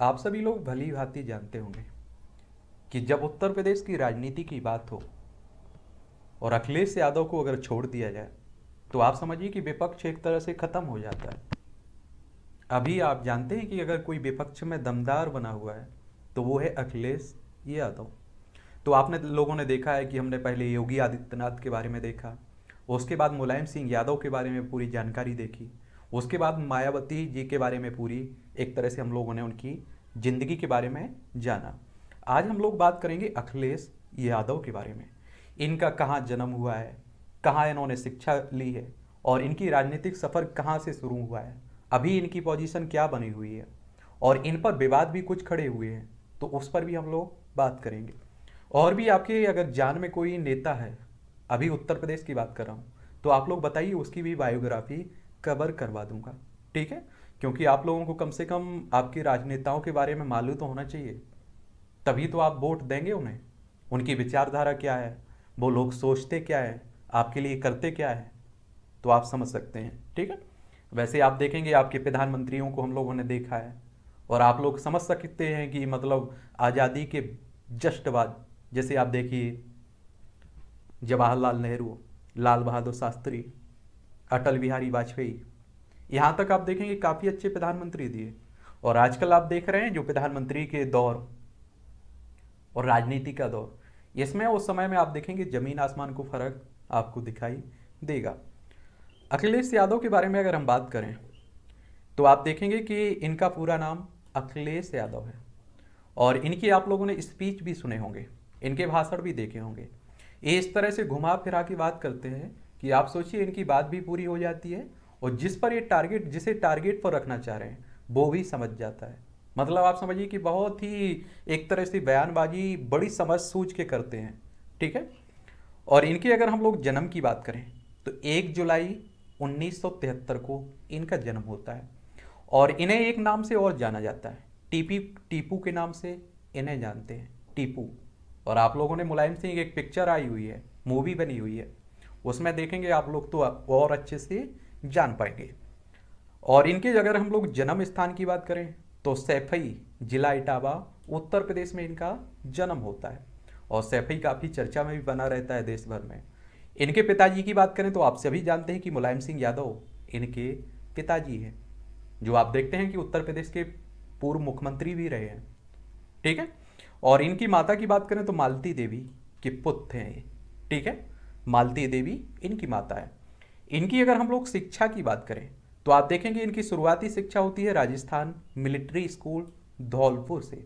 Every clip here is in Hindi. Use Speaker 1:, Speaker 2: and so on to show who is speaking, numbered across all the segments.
Speaker 1: आप सभी लोग भली भांति जानते होंगे कि जब उत्तर प्रदेश की राजनीति की बात हो और अखिलेश यादव को अगर छोड़ दिया जाए तो आप समझिए कि विपक्ष एक तरह से खत्म हो जाता है। अभी आप जानते हैं कि अगर कोई विपक्ष में दमदार बना हुआ है तो वो है अखिलेश यादव। तो आपने लोगों ने देखा है कि हमने पहले योगी आदित्यनाथ के बारे में देखा, उसके बाद मुलायम सिंह यादव के बारे में पूरी जानकारी देखी उसके बाद मायावती जी के बारे में पूरी एक तरह से हम लोगों ने उनकी ज़िंदगी के बारे में जाना। आज हम लोग बात करेंगे अखिलेश यादव के बारे में। इनका कहाँ जन्म हुआ है, कहाँ इन्होंने शिक्षा ली है और इनकी राजनीतिक सफ़र कहाँ से शुरू हुआ है। अभी इनकी पोजीशन क्या बनी हुई है और इन पर विवाद भी कुछ खड़े हुए हैं तो उस पर भी हम लोग बात करेंगे। और भी आपके अगर जान में कोई नेता है, अभी उत्तर प्रदेश की बात कर रहा हूँ तो आप लोग बताइए उसकी भी बायोग्राफी कवर करवा दूँगा। ठीक है? क्योंकि आप लोगों को कम से कम आपके राजनेताओं के बारे में मालूम तो होना चाहिए। तभी तो आप वोट देंगे उन्हें। उनकी विचारधारा क्या है? वो लोग सोचते क्या है? आपके लिए करते क्या है? तो आप समझ सकते हैं। ठीक है? वैसे आप देखेंगे आपके प्रधानमंत्रियों को हम लोगों ने देखा है। और आप लोग समझ सकते हैं कि मतलब आज़ादी के जस्ट बाद जैसे आप देखिए जवाहरलाल नेहरू, लाल बहादुर शास्त्री अटल बिहारी वाजपेयी। यहाँ तक आप देखेंगे काफ़ी अच्छे प्रधानमंत्री दिए। और आजकल आप देख रहे हैं जो प्रधानमंत्री के दौर और राजनीति का दौर, इसमें उस समय में आप देखेंगे ज़मीन आसमान को फ़र्क आपको दिखाई देगा। अखिलेश यादव के बारे में अगर हम बात करें तो आप देखेंगे कि इनका पूरा नाम अखिलेश यादव है। और इनकी आप लोगों ने स्पीच भी सुने होंगे, इनके भाषण भी देखे होंगे। ये इस तरह से घुमा फिरा की बात करते हैं कि आप सोचिए, इनकी बात भी पूरी हो जाती है और जिस पर ये टारगेट जिसे टारगेट पर रखना चाह रहे हैं, वो भी समझ जाता है। मतलब आप समझिए कि बहुत ही एक तरह से बयानबाजी बड़ी समझ सूझ के करते हैं, ठीक है? और इनके अगर हम लोग जन्म की बात करें तो एक जुलाई 1973 को इनका जन्म होता है और इन्हें एक नाम से और जाना जाता है। टीपी, टीपू के नाम से इन्हें जानते हैं, टीपू। और आप लोगों ने मुलायम सिंह एक पिक्चर आई हुई है मूवी बनी हुई है। उसमें देखेंगे आप लोग तो और अच्छे से जान पाएँगे। और इनके अगर हम लोग जन्म स्थान की बात करें तो सैफई जिला इटावा, उत्तर प्रदेश में इनका जन्म होता है। और सैफई काफ़ी चर्चा में भी बना रहता है देश भर में। इनके पिताजी की बात करें तो आप सभी जानते हैं कि मुलायम सिंह यादव इनके पिताजी हैं। जो आप देखते हैं कि उत्तर प्रदेश के पूर्व मुख्यमंत्री भी रहे हैं। ठीक है? और इनकी माता की बात करें तो मालती देवी के पुत्र हैं ठीक है? मालती देवी इनकी माता है। इनकी अगर हम लोग शिक्षा की बात करें तो आप देखेंगे इनकी शुरुआती शिक्षा होती है राजस्थान मिलिट्री स्कूल धौलपुर से।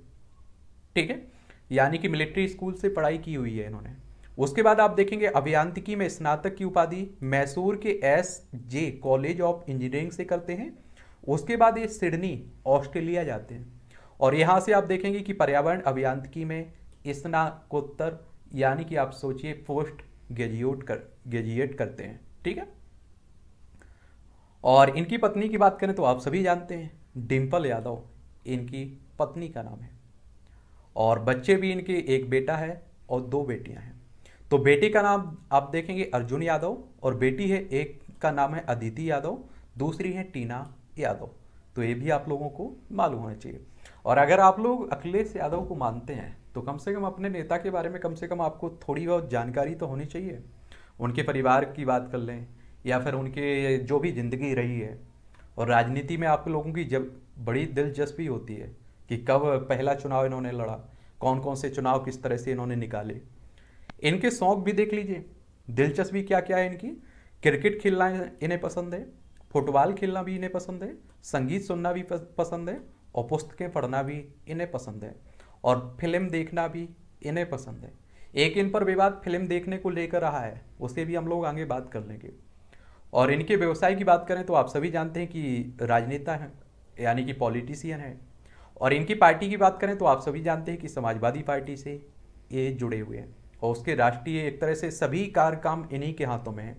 Speaker 1: ठीक है? यानी कि मिलिट्री स्कूल से पढ़ाई की हुई है इन्होंने। उसके बाद आप देखेंगे अभियांत्रिकी में स्नातक की उपाधि, मैसूर के S J college of engineering से करते हैं। उसके बाद ये सिडनी, ऑस्ट्रेलिया जाते हैं। और यहाँ से आप देखेंगे कि पर्यावरण अभियांत्रिकी में स्नाकोत्तर यानी कि आप सोचिए, पोस्ट ग्रेजुएट कर ग्रेजुएट करते हैं, ठीक है? और इनकी पत्नी की बात करें तो आप सभी जानते हैं डिम्पल यादव, इनकी पत्नी का नाम है। और बच्चे भी इनके एक बेटा है और दो बेटियाँ हैं। तो बेटी का नाम आप देखेंगे अर्जुन यादव और बेटी है एक का नाम है अदिति यादव, दूसरी है टीना यादव। तो ये भी आप लोगों को मालूम होना चाहिए। और अगर आप लोग अखिलेश यादव को मानते हैं तो कम से कम अपने नेता के बारे में कम से कम आपको थोड़ी बहुत जानकारी तो होनी चाहिए। उनके परिवार की बात कर लें या फिर उनके जो भी ज़िंदगी रही है। और राजनीति में आप लोगों की जब बड़ी दिलचस्पी होती है कि कब पहला चुनाव इन्होंने लड़ा कौन कौन से चुनाव किस तरह से इन्होंने निकाले, इनके शौक भी देख लीजिए। दिलचस्पी क्या क्या है इनकी? क्रिकेट खेलना इन्हें पसंद है, फुटबॉल खेलना भी इन्हें पसंद है, संगीत सुनना भी पसंद है, और पुस्तकें पढ़ना भी इन्हें पसंद है। और फ़िल्म देखना भी इन्हें पसंद है। एक इन पर विवाद फ़िल्म देखने को लेकर रहा है, उसे भी हम लोग आगे बात कर लेंगे। और इनके व्यवसाय की बात करें तो आप सभी जानते हैं कि राजनेता हैं, यानी कि पॉलिटिशियन हैं। और इनकी पार्टी की बात करें तो आप सभी जानते हैं कि समाजवादी पार्टी से ये जुड़े हुए हैं। और उसके राष्ट्रीय एक तरह से सभी कार काम इन्हीं के हाथों में है।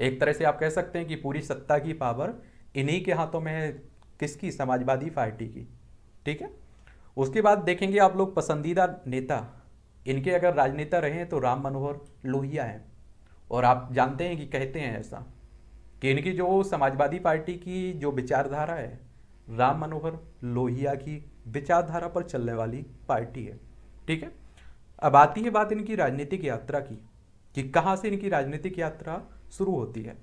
Speaker 1: एक तरह से आप कह सकते हैं कि पूरी सत्ता की पावर इन्हीं के हाथों में है, किसकी? समाजवादी पार्टी की। ठीक है? उसके बाद देखेंगे आप लोग पसंदीदा नेता। इनके अगर राजनेता रहे हैं तो राम मनोहर लोहिया हैं। और आप जानते हैं कि कहते हैं ऐसा कि इनकी जो समाजवादी पार्टी की जो विचारधारा है, राम मनोहर लोहिया की विचारधारा पर चलने वाली पार्टी है। ठीक है? अब आती है बात इनकी राजनीतिक यात्रा की, कि कहाँ से इनकी राजनीतिक यात्रा शुरू होती है।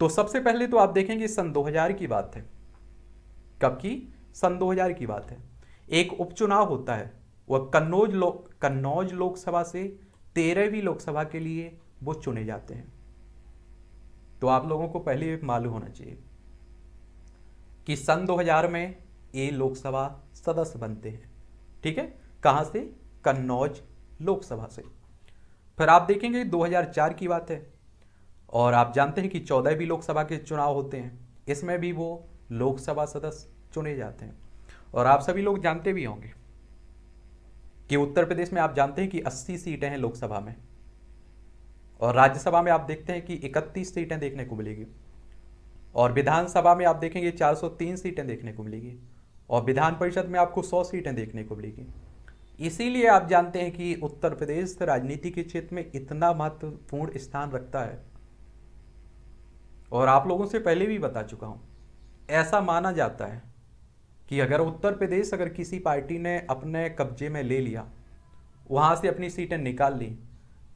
Speaker 1: तो सबसे पहले तो आप देखेंगे सन 2000 की बात है। कब की? सन 2000 की बात है। एक उपचुनाव होता है। वह कन्नौज लोक कन्नौज लोकसभा से तेरहवीं लोकसभा के लिए वो चुने जाते हैं। तो आप लोगों को पहले मालूम होना चाहिए कि सन 2000 में ये लोकसभा सदस्य बनते हैं। ठीक है? कहाँ से? कन्नौज लोकसभा से। फिर आप देखेंगे 2004 की बात है और आप जानते हैं कि चौदहवीं लोकसभा के चुनाव होते हैं। इसमें भी वो लोकसभा सदस्य चुने जाते हैं। और आप सभी लोग जानते भी होंगे कि उत्तर प्रदेश में आप जानते हैं कि 80 सीटें हैं लोकसभा में। और राज्यसभा में आप देखते हैं कि 31 सीटें देखने को मिलेगी। और विधानसभा में आप देखेंगे 403 सीटें देखने को मिलेगी। और विधान परिषद में आपको 100 सीटें देखने को मिलेगी। इसीलिए आप जानते हैं कि उत्तर प्रदेश राजनीति के क्षेत्र में इतना महत्वपूर्ण स्थान रखता है। और आप लोगों से पहले भी बता चुका हूँ, ऐसा माना जाता है कि अगर उत्तर प्रदेश अगर किसी पार्टी ने अपने कब्जे में ले लिया, वहाँ से अपनी सीटें निकाल ली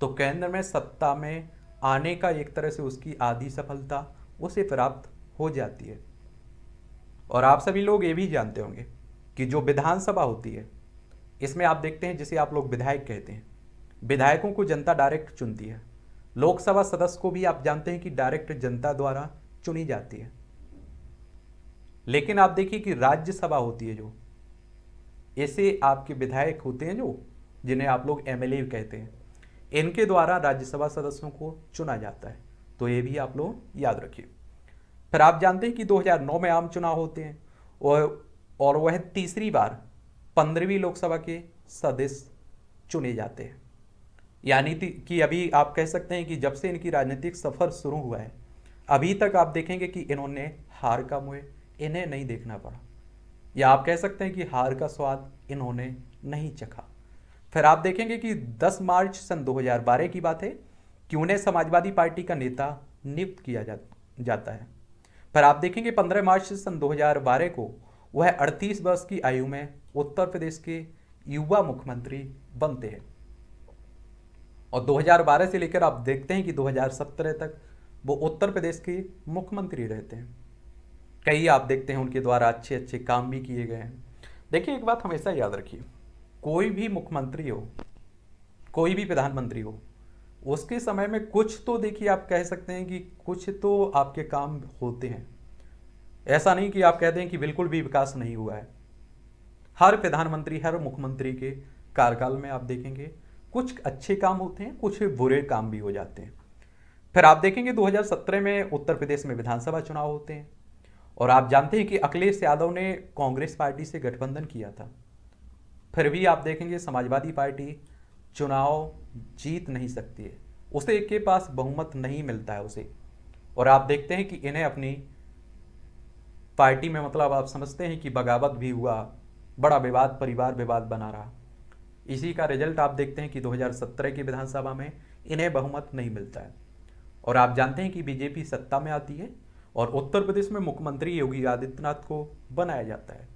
Speaker 1: तो केंद्र में सत्ता में आने का एक तरह से उसकी आधी सफलता, उसे प्राप्त हो जाती है। और आप सभी लोग ये भी जानते होंगे कि जो विधानसभा होती है, इसमें आप देखते हैं जिसे आप लोग विधायक कहते हैं। विधायकों को जनता डायरेक्ट चुनती है। लोकसभा सदस्य को भी आप जानते हैं कि डायरेक्ट जनता द्वारा चुनी जाती है। लेकिन आप देखिए कि राज्यसभा होती है जो, ऐसे आपके विधायक होते हैं जो, जिन्हें आप लोग एमएलए कहते हैं, इनके द्वारा राज्यसभा सदस्यों को चुना जाता है। तो ये भी आप लोग याद रखिए। फिर आप जानते हैं कि 2009 में आम चुनाव होते हैं, और और वह तीसरी बार पंद्रहवीं लोकसभा के सदस्य चुने जाते हैं। यानी कि अभी आप कह सकते हैं कि जब से इनकी राजनीतिक सफ़र शुरू हुआ है, अभी तक आप देखेंगे कि इन्होंने हार का मुँह इन्हें नहीं देखना पड़ा। या आप कह सकते हैं कि हार का स्वाद इन्होंने नहीं चखा। फिर आप देखेंगे कि 10 मार्च सन 2012 की बात है कि उन्हें समाजवादी पार्टी का नेता नियुक्त किया जा, जाता है। फिर आप देखेंगे 15 मार्च सन 2012 को वह 38 वर्ष की आयु में उत्तर प्रदेश के युवा मुख्यमंत्री बनते हैं। और 2012 से लेकर आप देखते हैं कि 2017 तक वो उत्तर प्रदेश के मुख्यमंत्री रहते हैं। कई आप देखते हैं उनके द्वारा अच्छे अच्छे काम भी किए गए हैं। देखिए, एक बात हमेशा याद रखिए। कोई भी मुख्यमंत्री हो, कोई भी प्रधानमंत्री हो, उसके समय में कुछ तो देखिए आप कह सकते हैं कि कुछ तो आपके काम होते हैं। ऐसा नहीं कि आप कहते हैं कि बिल्कुल भी विकास नहीं हुआ है। हर प्रधानमंत्री, हर मुख्यमंत्री के कार्यकाल में आप देखेंगे, कुछ अच्छे काम होते हैं, कुछ बुरे काम भी हो जाते हैं। फिर आप देखेंगे 2017 में उत्तर प्रदेश में विधानसभा चुनाव होते हैं। और आप जानते हैं कि अखिलेश यादव ने कांग्रेस पार्टी से गठबंधन किया था। फिर भी आप देखेंगे समाजवादी पार्टी चुनाव जीत नहीं सकती है। उसे के पास बहुमत नहीं मिलता है उसे। और आप देखते हैं कि इन्हें अपनी पार्टी में मतलब आप समझते हैं कि बगावत भी हुआ, बड़ा विवाद, परिवार विवाद बना रहा। इसी का रिज़ल्ट आप देखते हैं कि 2017 की विधानसभा में इन्हें बहुमत नहीं मिलता है। और आप जानते हैं कि बीजेपी सत्ता में आती है और उत्तर प्रदेश में मुख्यमंत्री योगी आदित्यनाथ को बनाया जाता है।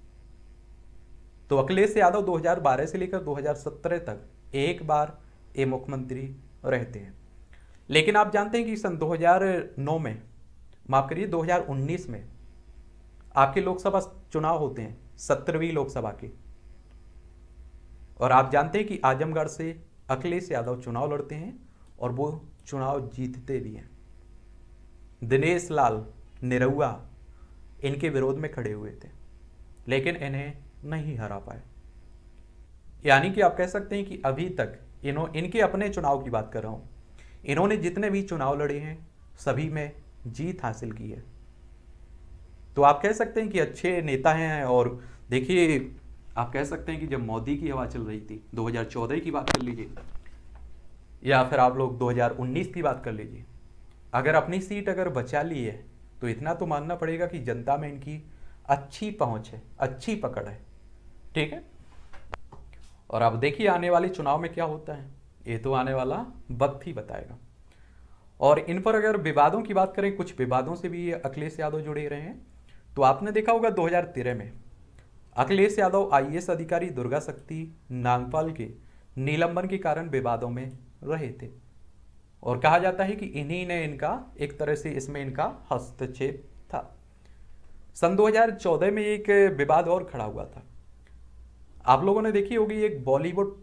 Speaker 1: तो अखिलेश यादव 2012 से लेकर 2017 तक एक बार ये मुख्यमंत्री रहते हैं। लेकिन आप जानते हैं कि सन 2009 में, माफ़ करिए 2019 में आपके लोकसभा चुनाव होते हैं, सत्रहवीं लोकसभा के। और आप जानते हैं कि आजमगढ़ से अखिलेश यादव चुनाव लड़ते हैं और वो चुनाव जीतते भी हैं। दिनेश लाल निरहुआ इनके विरोध में खड़े हुए थे, लेकिन इन्हें नहीं हरा पाए। यानी कि आप कह सकते हैं कि अभी तक इन्हों इनके अपने चुनाव की बात कर रहा हूँ। इन्होंने जितने भी चुनाव लड़े हैं, सभी में जीत हासिल की है। तो आप कह सकते हैं कि अच्छे नेता हैं और देखिए, आप कह सकते हैं कि जब मोदी की हवा चल रही थी 2014 की बात कर लीजिए, या फिर आप लोग 2019 की बात कर लीजिए, अगर अपनी सीट अगर बचा ली है तो इतना तो मानना पड़ेगा कि जनता में इनकी अच्छी पहुँच है, अच्छी पकड़ है। ठीक है? और अब देखिए आने वाले चुनाव में क्या होता है। ये तो आने वाला वक्त ही बताएगा। और इन पर अगर विवादों की बात करें, कुछ विवादों से भी अखिलेश यादव जुड़े रहे हैं। तो आपने देखा होगा 2013 में अखिलेश यादव आईएएस अधिकारी दुर्गा शक्ति नागपाल के निलंबन के कारण विवादों में रहे थे। और कहा जाता है कि इन्हीं ने इनका, एक तरह से इसमें इनका हस्तक्षेप था। सन 2014 में एक विवाद और खड़ा हुआ था। आप लोगों ने देखी होगी, एक बॉलीवुड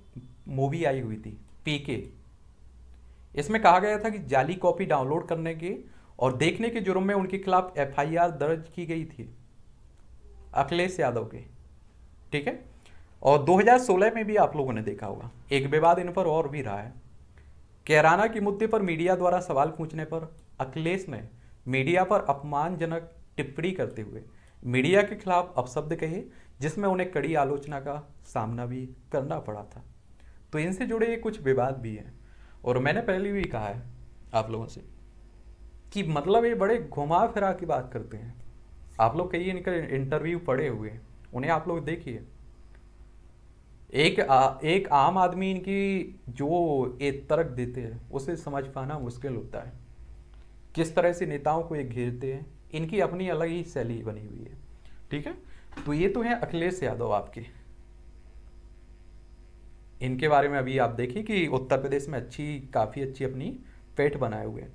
Speaker 1: मूवी आई हुई थी, पीके। इसमें कहा गया था कि जाली कॉपी डाउनलोड करने के और देखने के जुर्म में उनके खिलाफ एफआईआर दर्ज की गई थी, अखिलेश यादव के। ठीक है? और 2016 में भी आप लोगों ने देखा होगा। एक विवाद इन पर और भी रहा है। कैराना के मुद्दे पर मीडिया द्वारा सवाल पूछने पर अखिलेश ने मीडिया पर अपमानजनक टिप्पणी करते हुए मीडिया के खिलाफ अपशब्द कहे, जिसमें उन्हें कड़ी आलोचना का सामना भी करना पड़ा था। तो इनसे जुड़े ये कुछ विवाद भी हैं, और मैंने पहले भी कहा है आप लोगों से कि मतलब ये बड़े घुमा फिरा की बात करते हैं। आप लोग कई इनका इंटरव्यू पढ़े हुए हैं, उन्हें आप लोग देखिए। एक आ, एक आम आदमी इनकी जो एक तर्क देते हैं उसे समझ पाना मुश्किल होता है। किस तरह से नेताओं को ये घेरते हैं इनकी अपनी अलग ही शैली बनी हुई है। ठीक है? तो ये तो है अखिलेश यादव आपके। इनके बारे में अभी आप देखिए कि उत्तर प्रदेश में अच्छी काफ़ी अच्छी अपनी पेट बनाए हुए हैं।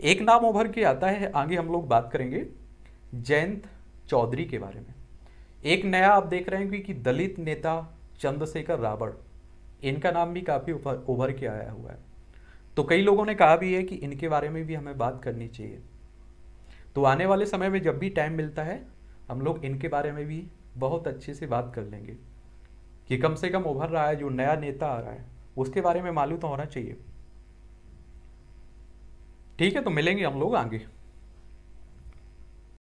Speaker 1: एक नाम उभर के आता है आगे हम लोग बात करेंगे जयंत चौधरी के बारे में। एक नया आप देख रहे हैं कि दलित नेता चंद्रशेखर रावण, इनका नाम भी काफ़ी उभर के आया हुआ है। तो कई लोगों ने कहा भी है कि इनके बारे में भी हमें बात करनी चाहिए। तो आने वाले समय में जब भी टाइम मिलता है, हम लोग इनके बारे में भी बहुत अच्छे से बात कर लेंगे कि कम से कम उभर रहा है, जो नया नेता आ रहा है, उसके बारे में मालूम तो होना चाहिए। ठीक है तो मिलेंगे हम लोग आगे।